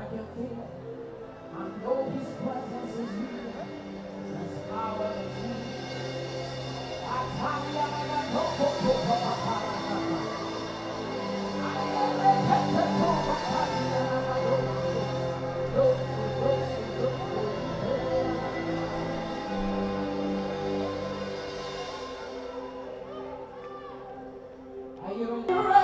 I can feel it. I know his presence is here. His power is here. I tell you, I know, go, go, go, Are you ready?